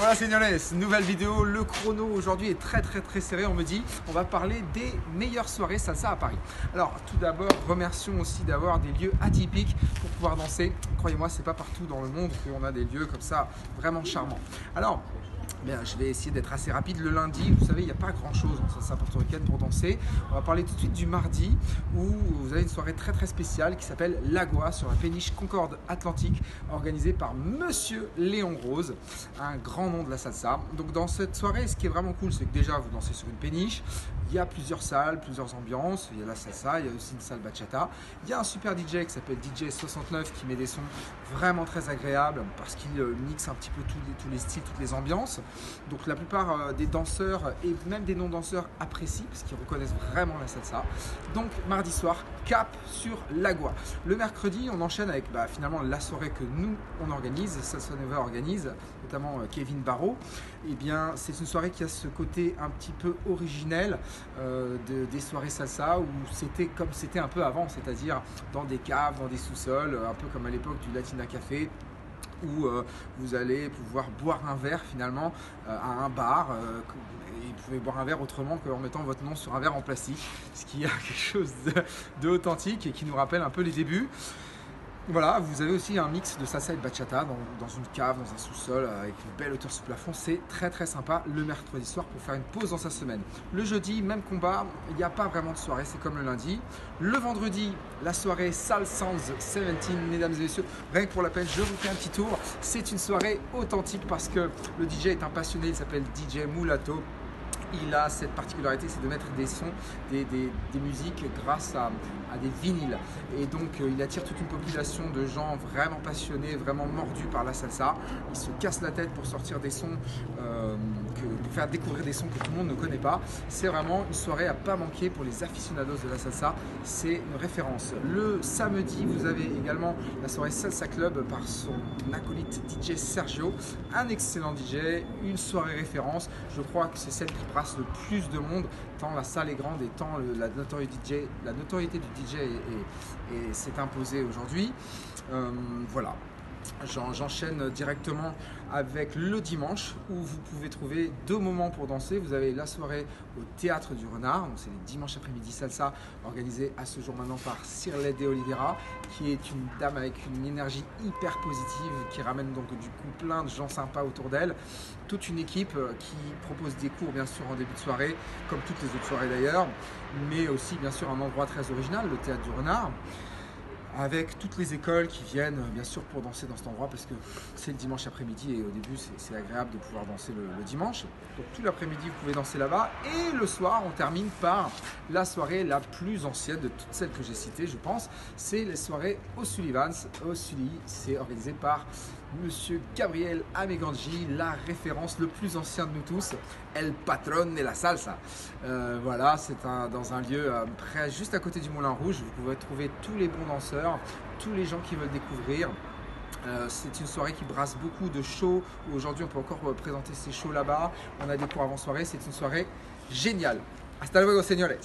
Voilà señores, nouvelle vidéo, le chrono aujourd'hui est très très très serré, on me dit, on va parler des meilleures soirées salsa à Paris. Alors tout d'abord, remercions aussi d'avoir des lieux atypiques pour pouvoir danser. Croyez-moi, c'est pas partout dans le monde qu'on a des lieux comme ça vraiment charmants. Alors, je vais essayer d'être assez rapide. Le lundi, vous savez, il n'y a pas grand chose en salsa portoricaine pour danser. On va parler tout de suite du mardi où vous avez une soirée très très spéciale qui s'appelle L'Agua sur la péniche Concorde Atlantique organisée par Monsieur Léon Rose, un grand nom de la salsa. Donc dans cette soirée, ce qui est vraiment cool, c'est que déjà vous dansez sur une péniche. Il y a plusieurs salles, plusieurs ambiances. Il y a la salsa, il y a aussi une salle bachata. Il y a un super DJ qui s'appelle DJ69 qui met des sons vraiment très agréables parce qu'il euh, mixe un petit peu tous les styles, toutes les ambiances. Donc la plupart euh, des danseurs et même des non-danseurs apprécient parce qu'ils reconnaissent vraiment la salsa. Donc mardi soir, cap sur l'agua. Le mercredi, on enchaîne avec bah, finalement la soirée que nous on organise, Salsa Nova organise, notamment euh, Kevin Barrault. Et eh bien c'est une soirée qui a ce côté un petit peu originel euh, des soirées salsa où c'était comme c'était un peu avant, c'est-à-dire dans des caves, dans des sous-sols, un peu comme à l'époque du Latina Café où euh, vous allez pouvoir boire un verre finalement euh, à un bar. Euh, et vous pouvez boire un verre autrement qu'en mettant votre nom sur un verre en plastique, ce qui a quelque chose d'authentique et qui nous rappelle un peu les débuts. Voilà, vous avez aussi un mix de salsa et de bachata dans, une cave, dans un sous-sol, avec une belle hauteur sous plafond. C'est très très sympa le mercredi soir pour faire une pause dans sa semaine. Le jeudi, même combat, il n'y a pas vraiment de soirée, c'est comme le lundi. Le vendredi, la soirée Sal Sounds 17, mesdames et messieurs, rien que pour la peine, je vous fais un petit tour. C'est une soirée authentique parce que le DJ est un passionné, il s'appelle DJ Mulato il a cette particularité, c'est de mettre des sons, des, musiques grâce à, des vinyles. Et donc euh, il attire toute une population de gens vraiment passionnés, vraiment mordus par la salsa. Il se casse la tête pour sortir des sons, euh, pour faire découvrir des sons que tout le monde ne connaît pas. C'est vraiment une soirée à pas manquer pour les aficionados de la salsa. C'est une référence. Le samedi, vous avez également la soirée Salsa Club par son acolyte DJ Sergio, un excellent DJ, une soirée référence. Je crois que c'est celle qui le plus de monde, tant la salle est grande et tant la, notoriété, DJ, la notoriété du DJ s'est imposée aujourd'hui. Euh, voilà, J'enchaîne directement avec le dimanche où vous pouvez trouver deux moments pour danser. Vous avez la soirée au Théâtre du Renard, c'est le dimanche après-midi salsa organisé à ce jour maintenant par Cirlet de Oliveira, qui est une dame avec une énergie hyper positive qui ramène donc du coup plein de gens sympas autour d'elle. Toute une équipe euh, qui propose des cours bien sûr en début de soirée, comme toutes les autres soirées d'ailleurs, mais aussi bien sûr un endroit très original, le Théâtre du Renard avec toutes les écoles qui viennent bien sûr pour danser dans cet endroit parce que c'est le dimanche après-midi et au début c'est agréable de pouvoir danser le, dimanche. Donc tout l'après-midi vous pouvez danser là-bas et le soir on termine par la soirée la plus ancienne de toutes celles que j'ai citées je pense. C'est les soirées O'Sullivan's. O'Sully c'est organisé par Monsieur Gabriel Ameganji, la référence le plus ancien de nous tous, El Patron de la Salsa. Euh, voilà, c'est dans un lieu euh, près, juste à côté du Moulin Rouge. Vous pouvez trouver tous les bons danseurs, tous les gens qui veulent découvrir. Euh, c'est une soirée qui brasse beaucoup de shows. Aujourd'hui, on peut encore présenter ces shows là-bas. On a des cours avant soirée. C'est une soirée géniale. Hasta luego, señores.